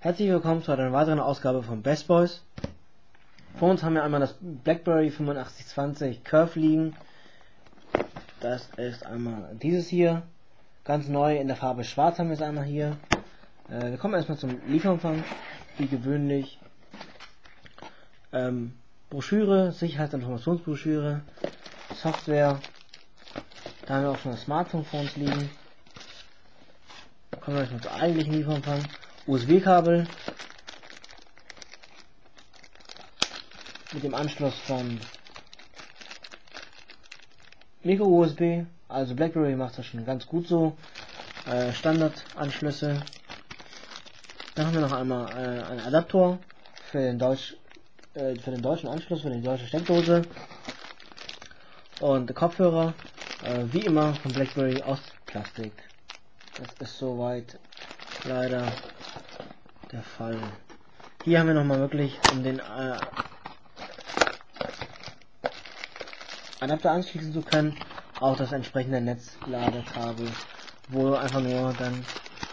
Herzlich willkommen zu einer weiteren Ausgabe von Best Boys. Vor uns haben wir einmal das BlackBerry 8520 Curve liegen. Das ist einmal dieses hier. Ganz neu in der Farbe Schwarz haben wir es einmal hier. Äh, wir kommen erstmal zum Lieferumfang. Wie gewöhnlich. Ähm, Broschüre, Sicherheitsinformationsbroschüre, Software. Da haben wir auch schon das Smartphone vor uns liegen. Kommen wir erstmal zum eigentlichen Lieferumfang. USB-Kabel mit dem Anschluss von Micro-USB. Also BlackBerry macht das schon ganz gut so. Äh, Standardanschlüsse. Dann haben wir noch einmal äh, einen Adapter für den, Deutsch, äh, für den deutschen Anschluss, für die deutsche Steckdose. Und Kopfhörer, äh, wie immer von BlackBerry aus Plastik. Das ist soweit leider der Fall. Hier haben wir nochmal wirklich, um den äh, Adapter anschließen zu können, auch das entsprechende Netzladekabel, wo einfach nur dann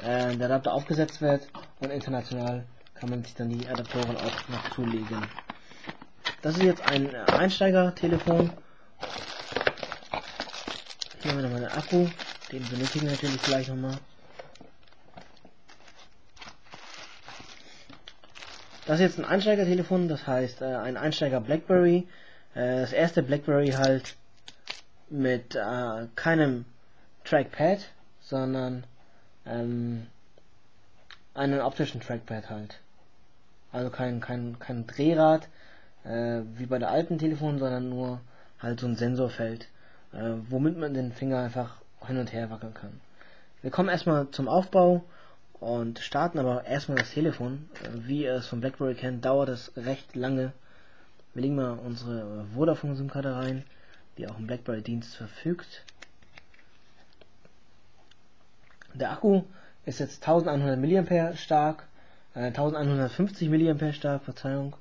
äh, der Adapter aufgesetzt wird und international kann man sich dann die Adaptoren auch noch zulegen. Das ist jetzt ein Einsteiger-Telefon. Hier haben wir nochmal den Akku, den benötigen wir natürlich gleich nochmal. Das ist jetzt ein Einsteigertelefon, das heißt äh, ein Einsteiger Blackberry. Äh, das erste Blackberry halt mit äh, keinem Trackpad, sondern ähm, einen optischen Trackpad halt. Also kein, kein, kein Drehrad äh, wie bei der alten Telefon, sondern nur halt so ein Sensorfeld, äh, womit man den Finger einfach hin und her wackeln kann. Wir kommen erstmal zum Aufbau und starten aber erstmal das Telefon. Wie ihr es von BlackBerry kennt, dauert es recht lange. Wir legen mal unsere Vodafone SIM-Karte rein, die auch im BlackBerry-Dienst verfügt. Der Akku ist jetzt 1100 mAh stark, äh, 1150 mAh stark, Verzeihung.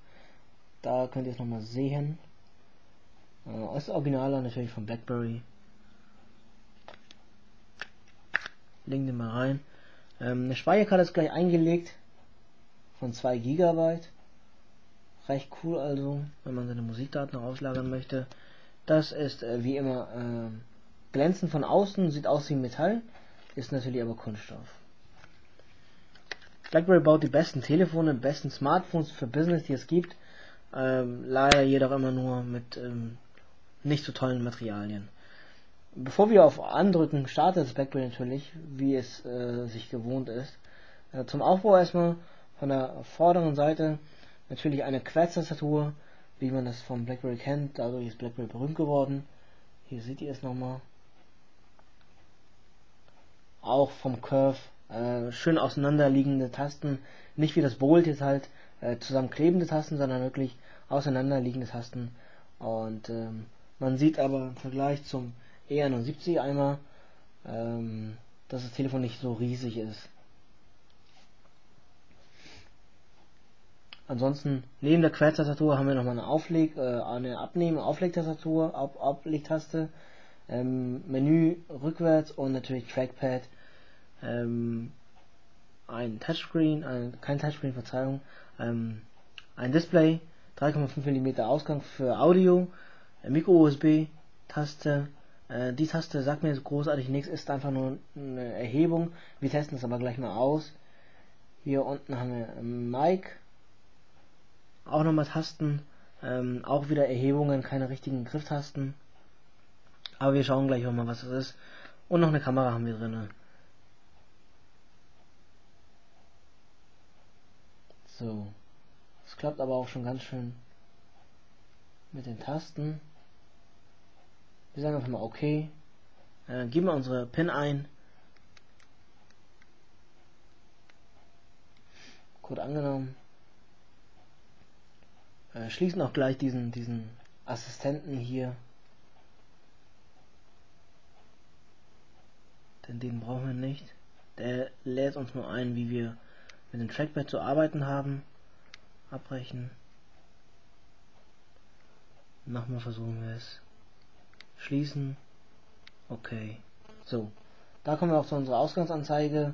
Da könnt ihr es nochmal sehen. Äh, ist originaler natürlich von BlackBerry. Legen den mal rein. Ähm, eine Speicherkarte ist gleich eingelegt von 2 GB. Recht cool also, wenn man seine Musikdaten auslagern möchte. Das ist äh, wie immer äh, glänzend von außen, sieht aus wie Metall, ist natürlich aber Kunststoff. BlackBerry baut die besten Telefone, besten Smartphones für Business, die es gibt. Ähm, leider jedoch immer nur mit ähm, nicht so tollen Materialien. Bevor wir auf Andrücken startet das BlackBerry natürlich, wie es äh, sich gewohnt ist. Äh, zum Aufbau erstmal von der vorderen Seite natürlich eine Querztastatur, wie man das vom BlackBerry kennt. Dadurch ist BlackBerry berühmt geworden. Hier seht ihr es nochmal. Auch vom Curve äh, schön auseinanderliegende Tasten, nicht wie das Bolt jetzt halt äh, zusammenklebende Tasten, sondern wirklich auseinanderliegende Tasten. Und ähm, man sieht aber im Vergleich zum E71 einmal, ähm, dass das Telefon nicht so riesig ist. Ansonsten, neben der Querztastatur haben wir nochmal eine Aufleg, äh, eine Abnehmen, Auflegtastatur, Ab Ablegtaste, ähm, Menü rückwärts und natürlich Trackpad, ähm, ein Touchscreen, ein, kein Touchscreen, Verzeihung, ähm, ein Display, 3,5 mm Ausgang für Audio, Micro-USB, Taste, äh, die Taste sagt mir großartig nichts, ist einfach nur eine Erhebung. Wir testen es aber gleich mal aus. Hier unten haben wir Mic. Auch nochmal Tasten. Ähm, auch wieder Erhebungen, keine richtigen Grifftasten. Aber wir schauen gleich mal, was das ist. Und noch eine Kamera haben wir drin. So. Das klappt aber auch schon ganz schön mit den Tasten. Wir sagen einfach mal OK. Äh, geben wir unsere PIN ein. Code angenommen. Äh, schließen auch gleich diesen, diesen Assistenten hier. Denn den brauchen wir nicht. Der lädt uns nur ein, wie wir mit dem Trackpad zu arbeiten haben. Abbrechen. Nochmal versuchen wir es schließen. Okay. So. Da kommen wir auch zu unserer Ausgangsanzeige.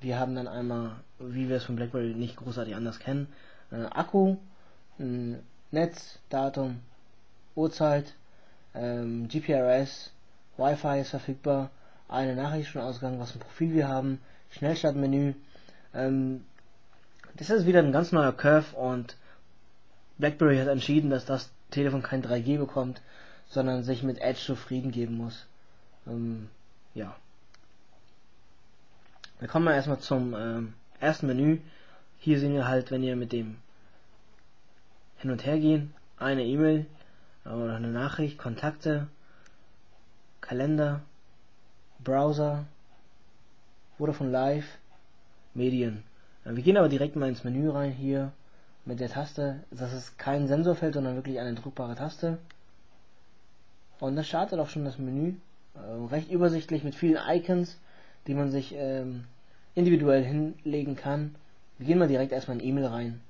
wir haben dann einmal, wie wir es von BlackBerry nicht großartig anders kennen, äh, Akku, Netz, Datum, Uhrzeit, ähm, GPRS, Wi-Fi ist verfügbar, eine Nachricht schon ausgegangen, was ein Profil wir haben, Schnellstartmenü. Ähm, das ist wieder ein ganz neuer Curve und BlackBerry hat entschieden, dass das Telefon kein 3G bekommt, sondern sich mit Edge zufrieden geben muss. Ähm, ja. Wir kommen mal erstmal zum ähm, ersten Menü. Hier sehen wir halt, wenn ihr mit dem hin und her gehen, eine E-Mail oder eine Nachricht, Kontakte, Kalender, Browser, von Live, Medien. Wir gehen aber direkt mal ins Menü rein hier mit der Taste. Das ist kein Sensorfeld, sondern wirklich eine drückbare Taste. Und das startet auch schon das Menü. Äh, recht übersichtlich mit vielen Icons, die man sich ähm, individuell hinlegen kann. Wir gehen mal direkt erstmal in E-Mail rein.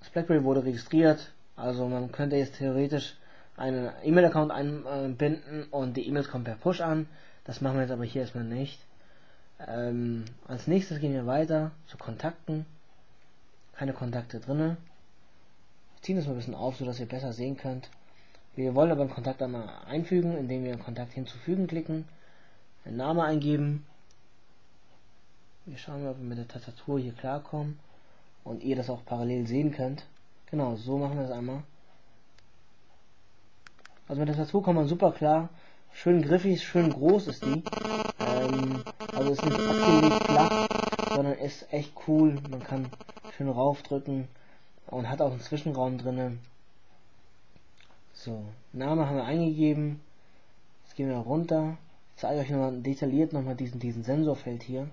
Das BlackBerry wurde registriert, also man könnte jetzt theoretisch einen E-Mail-Account einbinden und die E-Mails kommen per Push an. Das machen wir jetzt aber hier erstmal nicht. Ähm, als nächstes gehen wir weiter zu Kontakten. Keine Kontakte drinne. Ziehen das mal ein bisschen auf, sodass ihr besser sehen könnt. Wir wollen aber einen Kontakt einmal einfügen, indem wir einen Kontakt hinzufügen klicken, einen Namen eingeben. Wir schauen mal, ob wir mit der Tastatur hier klarkommen und ihr das auch parallel sehen könnt. Genau, so machen wir es einmal. Also mit der Tastatur kommt man super klar. Schön griffig, schön groß ist die. Ähm, also ist nicht abgelegt flach, sondern ist echt cool. Man kann schön raufdrücken und hat auch einen Zwischenraum drinnen. So, Name haben wir eingegeben. Jetzt gehen wir runter. Ich zeige euch nochmal detailliert nochmal diesen, diesen Sensorfeld hier.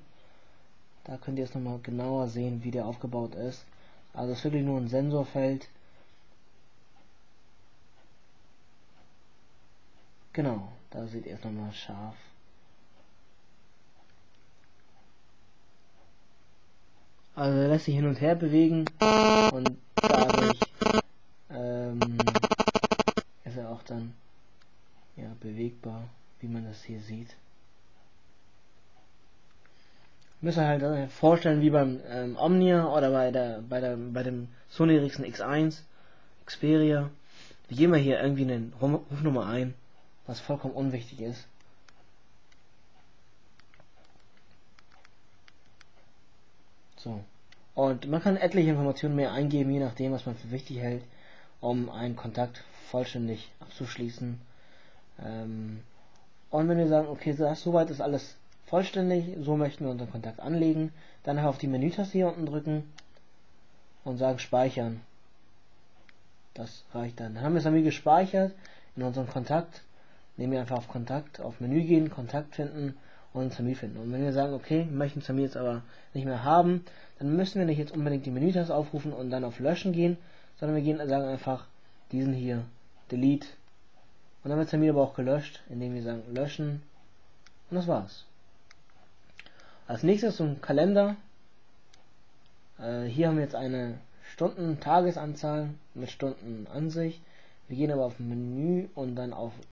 Da könnt ihr es nochmal genauer sehen, wie der aufgebaut ist. Also es ist wirklich nur ein Sensorfeld. Genau, da seht ihr es nochmal scharf. Also er lässt sich hin und her bewegen und dadurch ähm, ist er auch dann ja bewegbar, wie man das hier sieht müsst halt vorstellen wie beim ähm, Omnia oder bei der bei der bei dem Sony Ericsson X1 Xperia. Wir geben wir hier irgendwie eine Rufnummer ein, was vollkommen unwichtig ist. So. Und man kann etliche Informationen mehr eingeben, je nachdem, was man für wichtig hält, um einen Kontakt vollständig abzuschließen. Ähm, und wenn wir sagen, okay, das, soweit ist alles vollständig. So möchten wir unseren Kontakt anlegen. Dann auf die Menütaste hier unten drücken und sagen Speichern. Das reicht dann. Dann haben wir es dann wie gespeichert in unserem Kontakt. Nehmen wir einfach auf Kontakt, auf Menü gehen, Kontakt finden und Termin finden. Und wenn wir sagen, okay, wir möchten Termin jetzt aber nicht mehr haben, dann müssen wir nicht jetzt unbedingt die Menütaste aufrufen und dann auf Löschen gehen, sondern wir gehen sagen einfach diesen hier Delete und dann wird Termin aber auch gelöscht, indem wir sagen Löschen und das war's. Als nächstes zum Kalender. Äh, hier haben wir jetzt eine Stunden-Tagesanzahl mit Stunden an sich. Wir gehen aber auf Menü und dann auf